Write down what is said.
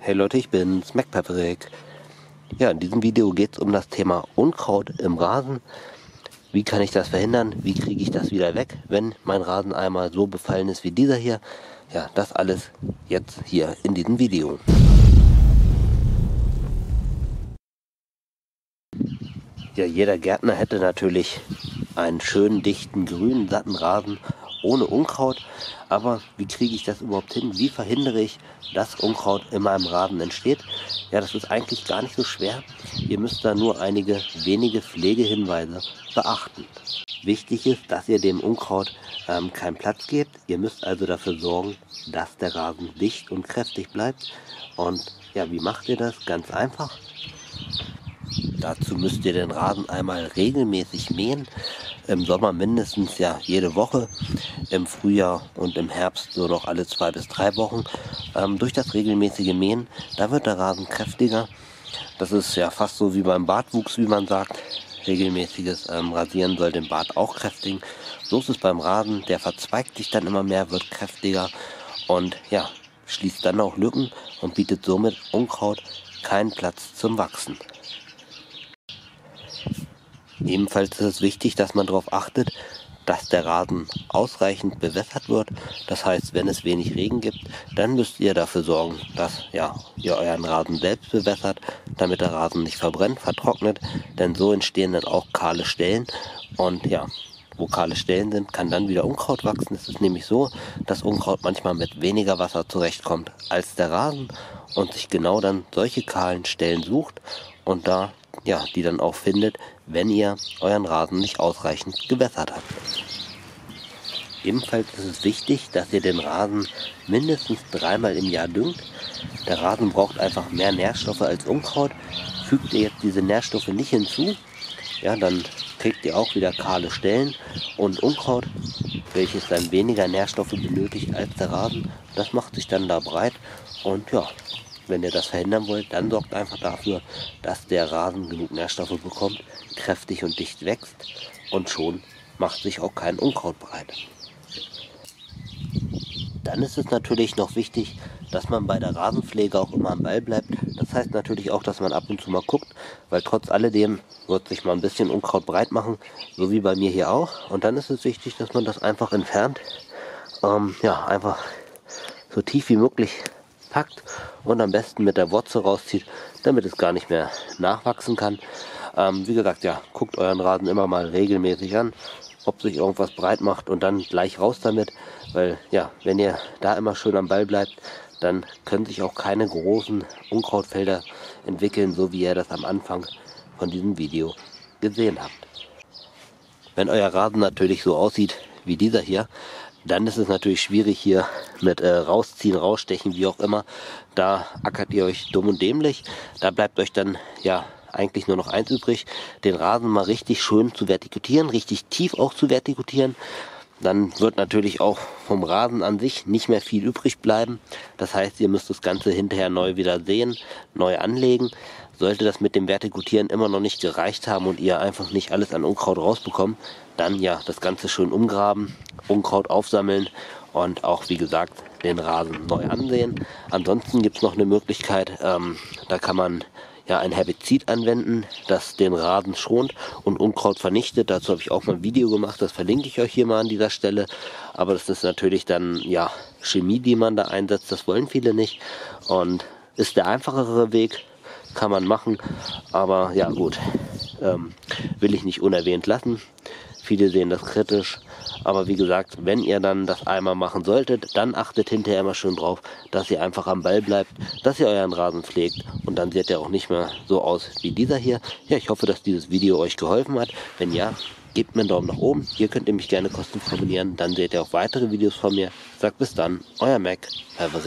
Hey Leute, ich bin's, MacPaprick. Ja, in diesem Video geht es um das Thema Unkraut im Rasen. Wie kann ich das verhindern? Wie kriege ich das wieder weg, wenn mein Rasen einmal so befallen ist wie dieser hier? Ja, das alles jetzt hier in diesem Video. Ja, jeder Gärtner hätte natürlich einen schönen, dichten, grünen, satten Rasen ohne Unkraut. Aber wie kriege ich das überhaupt hin? Wie verhindere ich, dass Unkraut in meinem Rasen entsteht? Ja, das ist eigentlich gar nicht so schwer. Ihr müsst da nur einige wenige Pflegehinweise beachten. Wichtig ist, dass ihr dem Unkraut ähm, keinen Platz gebt. Ihr müsst also dafür sorgen, dass der Rasen dicht und kräftig bleibt. Und ja, wie macht ihr das? Ganz einfach. Dazu müsst ihr den Rasen einmal regelmäßig mähen. Im Sommer mindestens ja jede Woche, im Frühjahr und im Herbst so noch alle zwei bis drei Wochen. Ähm, durch das regelmäßige Mähen, da wird der Rasen kräftiger. Das ist ja fast so wie beim Bartwuchs, wie man sagt. Regelmäßiges ähm, Rasieren soll den Bart auch kräftigen. So ist es beim Rasen, der verzweigt sich dann immer mehr, wird kräftiger und ja, schließt dann auch Lücken und bietet somit Unkraut keinen Platz zum Wachsen. Ebenfalls ist es wichtig, dass man darauf achtet, dass der Rasen ausreichend bewässert wird. Das heißt, wenn es wenig Regen gibt, dann müsst ihr dafür sorgen, dass ja, ihr euren Rasen selbst bewässert, damit der Rasen nicht verbrennt, vertrocknet, denn so entstehen dann auch kahle Stellen und ja, wo kahle Stellen sind, kann dann wieder Unkraut wachsen. Es ist nämlich so, dass Unkraut manchmal mit weniger Wasser zurechtkommt als der Rasen und sich genau dann solche kahlen Stellen sucht und da ja, die dann auch findet, wenn ihr euren Rasen nicht ausreichend gewässert habt. Ebenfalls ist es wichtig, dass ihr den Rasen mindestens dreimal im Jahr düngt. Der Rasen braucht einfach mehr Nährstoffe als Unkraut. Fügt ihr jetzt diese Nährstoffe nicht hinzu, ja, dann kriegt ihr auch wieder kahle Stellen und Unkraut, welches dann weniger Nährstoffe benötigt als der Rasen. Das macht sich dann da breit und ja, wenn ihr das verhindern wollt, dann sorgt einfach dafür, dass der Rasen genug Nährstoffe bekommt, kräftig und dicht wächst und schon macht sich auch kein Unkraut breit. Dann ist es natürlich noch wichtig, dass man bei der Rasenpflege auch immer am Ball bleibt. Das heißt natürlich auch, dass man ab und zu mal guckt, weil trotz alledem wird sich mal ein bisschen Unkraut breit machen, so wie bei mir hier auch. Und dann ist es wichtig, dass man das einfach entfernt. Ähm, ja, einfach so tief wie möglich packt und am besten mit der Wurzel rauszieht, damit es gar nicht mehr nachwachsen kann. Ähm, wie gesagt, ja, guckt euren Rasen immer mal regelmäßig an, ob sich irgendwas breit macht und dann gleich raus damit, weil ja, wenn ihr da immer schön am Ball bleibt, dann können sich auch keine großen Unkrautfelder entwickeln, so wie ihr das am Anfang von diesem Video gesehen habt. Wenn euer Rasen natürlich so aussieht wie dieser hier, dann ist es natürlich schwierig hier mit äh, rausziehen, rausstechen, wie auch immer. Da ackert ihr euch dumm und dämlich. Da bleibt euch dann ja eigentlich nur noch eins übrig, den Rasen mal richtig schön zu vertikutieren, richtig tief auch zu vertikutieren. Dann wird natürlich auch vom Rasen an sich nicht mehr viel übrig bleiben. Das heißt, ihr müsst das Ganze hinterher neu wieder sehen, neu anlegen. Sollte das mit dem Vertikutieren immer noch nicht gereicht haben und ihr einfach nicht alles an Unkraut rausbekommen, dann ja das Ganze schön umgraben, Unkraut aufsammeln und auch wie gesagt den Rasen neu ansehen. Ansonsten gibt es noch eine Möglichkeit, ähm, da kann man ja ein Herbizid anwenden, das den Rasen schont und Unkraut vernichtet. Dazu habe ich auch mal ein Video gemacht, das verlinke ich euch hier mal an dieser Stelle. Aber das ist natürlich dann ja Chemie, die man da einsetzt. Das wollen viele nicht und ist der einfachere Weg kann man machen. Aber ja gut, ähm, will ich nicht unerwähnt lassen. Viele sehen das kritisch. Aber wie gesagt, wenn ihr dann das einmal machen solltet, dann achtet hinterher immer schön drauf, dass ihr einfach am Ball bleibt, dass ihr euren Rasen pflegt und dann sieht er auch nicht mehr so aus wie dieser hier. Ja, ich hoffe, dass dieses Video euch geholfen hat. Wenn ja, gebt mir einen Daumen nach oben. Hier könnt ihr mich gerne kostenlos abonnieren. Dann seht ihr auch weitere Videos von mir. Sagt bis dann, euer Mac. Have a